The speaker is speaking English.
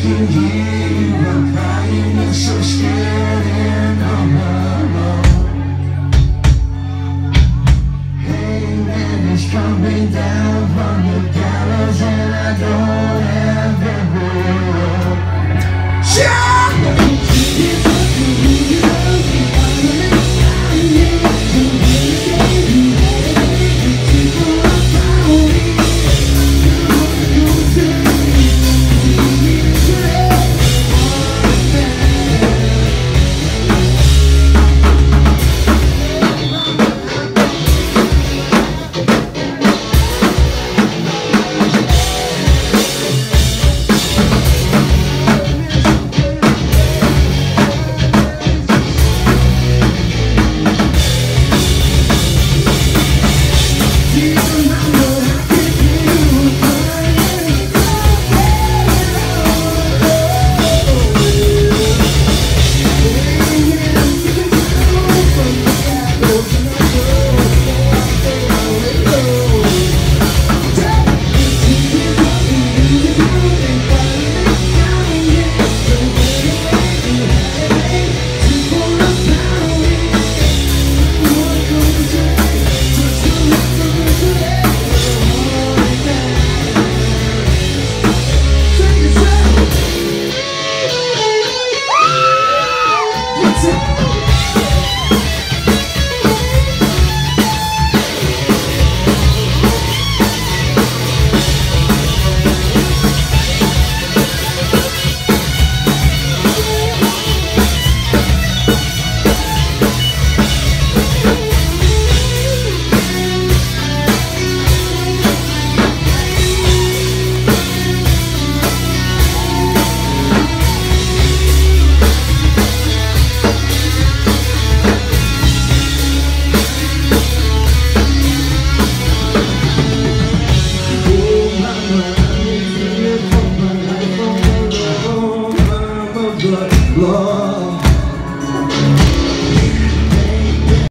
can hear you, crying, so Oh.